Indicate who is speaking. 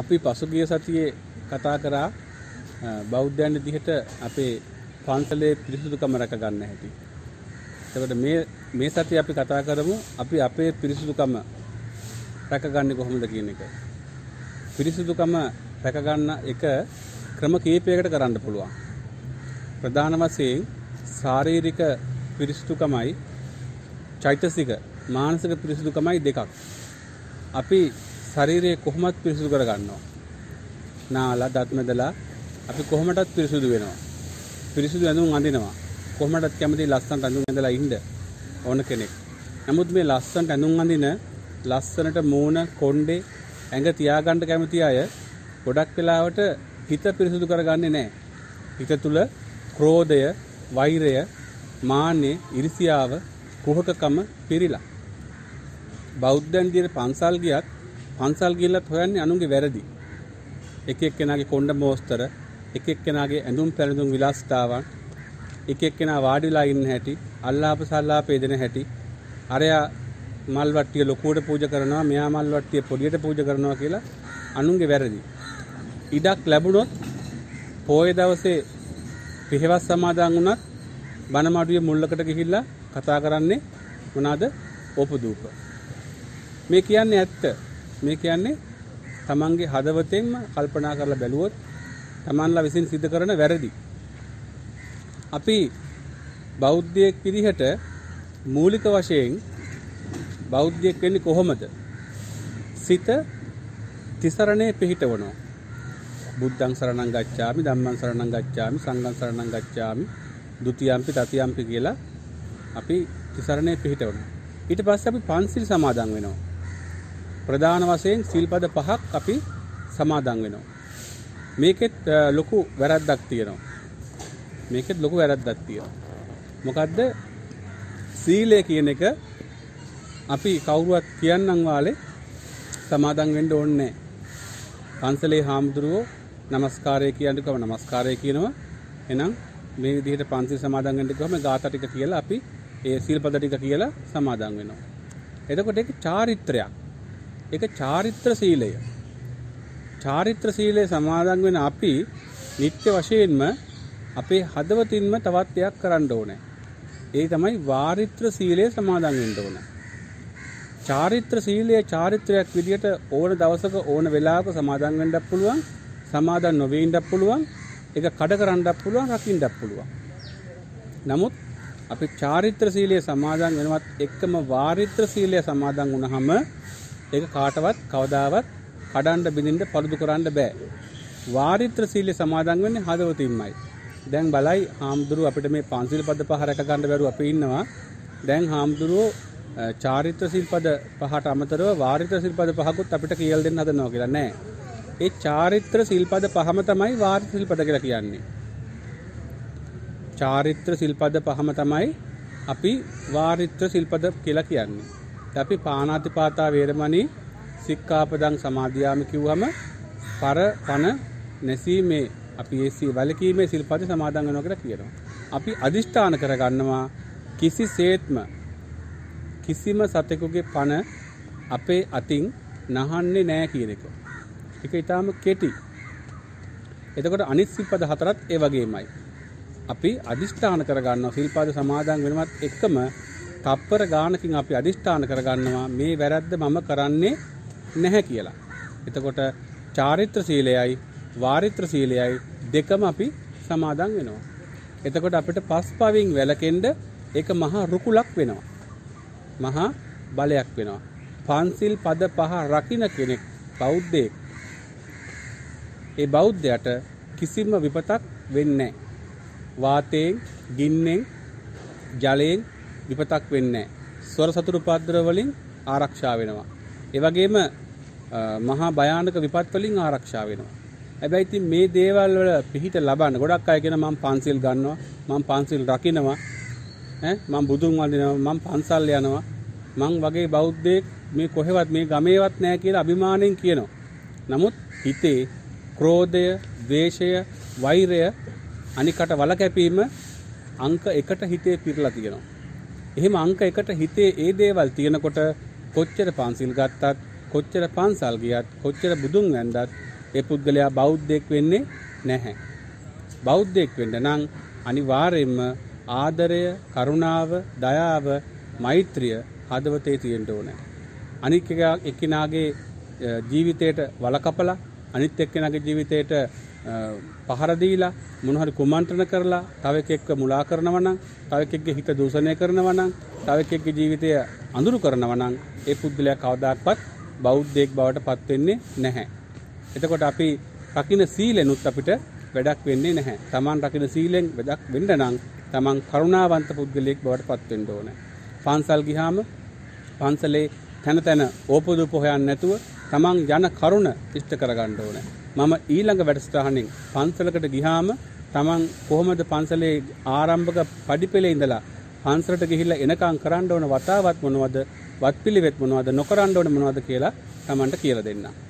Speaker 1: අපි පසුගිය සතියේ කතා කරා බෞද්ධයන් විදිහට අපේ පන්සලේ පිරිසුදුකම රැක ගන්න හැටි. එතකොට මේ මේ සතිය අපි කතා කරමු අපි අපේ පිරිසුදුකම රැකගන්නේ කොහොමද කියන එක. පිරිසුදුකම රැකගන්න එක ක්‍රම කීපයකට කරන්න පුළුවන්. ප්‍රධාන වශයෙන් ශාරීරික පිරිසුදුකමයි චෛතසික මානසික පිරිසුදුකමයි දෙකක්. අපි ශරීරය කොහොමත් පිරිසුදු කරගන්නවා. නාලා දත් මැදලා අපි කොහොමටත් පිරිසුදු වෙනවා. පිරිසුදු ඇඳුම් අඳිනවා. කොහොමටත් කැමති ලස්සනට ඇඳුම් ඇඳලා ඉන්න ඕන කෙනෙක්. නමුත් මේ ලස්සනට ඇඳුම් අඳින ලස්සනට මූණ කොණ්ඩේ ඇඟ තියාගන්න කැමති අය ගොඩක් වෙලාවට හිත පිරිසුදු කරගන්නේ නැහැ. හිත තුල ක්‍රෝධය, වෛරය, මාන්නය, ඉරිසියාව, කුහකකම පිරීලා. බෞද්ධයන් දිහට පන්සල් ගියත් පන්සල් ගිහිල්ලත් හොයන්නේ අනුන්ගේ වැරදි. එක එක්කෙනාගේ කොණ්ඩ මෝස්තර, එක එක්කෙනාගේ ඇඳුම් පැළඳුම් විලාසිතාවන්, එක එක්කෙනා වාඩිලා ඉන්න හැටි, අල්ලාප සල්ලාප දෙන හැටි, අරයා මල් වට්ටිය ලොකුවට පූජා කරනවා, මෙයා මල් වට්ටිය පොඩියට පූජා කරනවා කියලා අනුන්ගේ වැරදි. ඉඩක් ලැබුණොත් පොයේ දවසේ පිහෙවස් සමාදන් වුණත් බණමඩුවේ මුල්ලකට ගිහිල්ලා කතා කරන්නේ මොනවාද? ඕපදූප. මේ කියන්නේ ඇත්ත. මේ කියන්නේ තමන්ගේ හදවතෙන්ම කල්පනා කරලා බැලුවොත් තමන්ලා විසින් සිද්ධ කරන වැරදි. අපි බෞද්ධයෙක් විදිහට මූලික වශයෙන් බෞද්ධයෙක් වෙන්නේ කොහොමද? සිත තිසරණේ පිහිටවනවා. බුද්ධං සරණං ගච්ඡාමි ධම්මං සරණං ගච්ඡාමි සංඝං සරණං ගච්ඡාමි ဒ ුතියම්පි තතියම්පි කියලා අපි තිසරණේ පිහිටවනවා. ඊට පස්සේ අපි පන්සිල් සමාදන් වෙනවා. ප්‍රධාන වශයෙන් සිල්පද පහක් අපි සමාදන් වෙනවා. මේකෙත් ලොකු වැරද්දක් තියෙනවා. මේකෙත් ලොකු වැරද්දක් තියෙනවා. මොකද්ද? සීලය කියන එක අපි කවුරුවත් කියන්නම් වාලේ සමාදන් වෙන්න ඕනේ පන්සලේ හාමුදුරුවෝ নমස්කාරය කියනකොට নমස්කාරය කියනවා. එහෙනම් මේ විදිහට පන්සිල් සමාදන් වෙන්න ගියාම ગાථා ටික කියලා අපි ඒ සීල්පද ටික කියලා සමාදන් වෙනවා. එතකොට ඒක චාරිත්‍රයක්. ඒක චාරිත්‍ර සීලය. චාරිත්‍ර සීලය සමාදන් වෙන අපි නිත්‍ය වශයෙන්ම අපේ හදවතින්ම තවත් දෙයක් කරන්න ඕනේ. ඒ තමයි වාරිත්‍ර සීලය සමාදන් වෙන්න ඕනේ. චාරිත්‍ර සීලය චාරිත්‍රයක් විදිහට ඕන දවසක ඕන වෙලාවක සමාදන් වෙන්නත් පුළුවන් සමාදන් නොවී ඉන්නත් පුළුවන් ඒක කඩ කරන්නත් පුළුවන් රකින්නත් පුළුවන් නමුත් අපි චාරිත්‍ර සීලය සමාදන් වෙනවත් එක්කම වාරිත්‍ර සීලය සමාදන් වුණාම ඒක කාටවත් කවදාවත් කඩන්න බින්දින්න පරුදු කරන්න බෑ වාරිත්‍ර සීලය සමාදන් වෙන්නේ හදවතින්මයි දැන් බලයි හාමුදුරුව අපිට මේ පන්සිල් පද පහ රැක ගන්න බැරුව අපි ඉන්නවා දැන් හාමුදුරුවෝ චාරිත්‍ර සිල්පද පහට අමතරව වාරිත්‍ර සිල්පද පහකුත් අපිට කියලා දෙන්න හදනවා කියලා නෑ. ඒ චාරිත්‍ර සිල්පද පහම තමයි වාරිත්‍ර සිල්පද කියලා කියන්නේ. චාරිත්‍ර සිල්පද පහම තමයි අපි වාරිත්‍ර සිල්පද කියලා කියන්නේ. අපි පානාතිපාතා වේරමණී සික්ඛාපදං සමාදියාමි කිව්වම පර පන නැසීමේ අපි ඒ වැලකීමේ සිල්පද සමාදන් වෙනවා කියලා කියනවා. අපි අදිෂ්ඨාන කරගන්නවා කිසිසේත්ම කිසිම සතෙකුගේ පණ අපේ අතින් නහන්නේ නෑ කියන එක. එක ඊටාම කෙටි. එතකොට අනිත් සිල්පද හතරත් ඒ වගේමයි. අපි අදිෂ්ඨාන කරගන්නවා සිල්පද සමාදන් වෙනවත් එක්කම තප්පර ගානකින් අපි අදිෂ්ඨාන කරගන්නවා මේ වැරද්ද මම කරන්නේ නැහැ කියලා. එතකොට චාරිත්‍ර සීලයයි වාරිත්‍ර සීලයයි දෙකම අපි සමාදන් වෙනවා. එතකොට අපිට පස් පවින් වැළකෙන්න ඒක මහා රුකුලක් වෙනවා. මහා බලයක් වෙනවා. පන්සිල් පද පහ රකින්න කෙනෙක් බෞද්ධයෙක්. ඒ බෞද්ධයට කිසිම විපතක් වෙන්නේ වාතයෙන්, ගින්නෙන්, ජලයෙන් විපතක් වෙන්නේ ස්වර සතුරු උපද්දර වලින් ආරක්ෂා වෙනවා. ඒ වගේම මහා භයානක විපත් වලින් ආරක්ෂා වෙනවා. හැබැයි ඉතින් මේ දේවල් වල පිහිට ලබන්න ගොඩක් අය කියන මම පන්සිල් ගන්නවා මම පන්සිල් රකින්නවා මම බුදුන් වඳිනවා මම පන්සල් යනවා මං වගේ බෞද්ධයෙක් මේ කොහෙවත් මේ ගමේවත් නැහැ කියලා අභිමාණයෙන් කියනවා. නමුත් හිතේ ක්‍රෝධය, ද්වේෂය, වෛරය අනිකට වලකැපීම අංක 1ට හිතේ පිරලා තියෙනවා. එහෙම අංක 1ට හිතේ ඒ දේවල් තියෙනකොට කොච්චර පන්සිල් ගත්තත්, කොච්චර පන්සල් ගියත්, කොච්චර බුදුන් වැන්දත් ඒ පුද්ගලයා බෞද්ධයෙක් වෙන්නේ නැහැ. බෞද්ධයෙක් වෙන්න නම් අනිවාර්යයෙන්ම ආදරය, කරුණාව, දයාව, මෛත්‍රිය හදවතේ තියෙන්න ඕනේ. අනික් එක්කිනාගේ ජීවිතයට වලකපලා අනිත් එක්කෙනාගේ ජීවිතයට පහර දීලා මොන හරි කුමන්ත්‍රණ කරලා තව එකෙක්ව මුලා කරනවා නම් තව එකෙක්ගේ හිත දූෂණය කරනවා නම් තව එකෙක්ගේ ජීවිතය අඳුරු කරනවා නම් ඒ පුද්ගලයා කවදාක්වත් බෞද්ධයෙක් බවට පත් වෙන්නේ නැහැ. එතකොට අපි රකින්න සීලෙනුත් අපිට වැඩක් වෙන්නේ නැහැ. Taman රකින්න සීලෙන් වැඩක් වෙන්න නම් Taman කරුණාවන්ත පුද්ගලයෙක් බවට පත් වෙන්න ඕනේ. පන්සල් ගිහාම පන්සලේ තැන තැන ඕපදූප හොයන්නේ නැතුව Taman යන කරුණ ඉෂ්ට කරගන්න ඕනේ. මම ඊළඟ වැඩසටහනින් පන්සලකට ගිහාම Taman කොහොමද පන්සලේ ආරම්භක පඩිපෙළේ ඉඳලා පන්සලට ගිහිල්ලා එනකම් කරන්න ඕන වතාවත් මොනවද? වත්පිළිවෙත් මොනවද? නොකරන්න ඕන මොනවද කියලා Tamanට කියලා දෙන්නම්.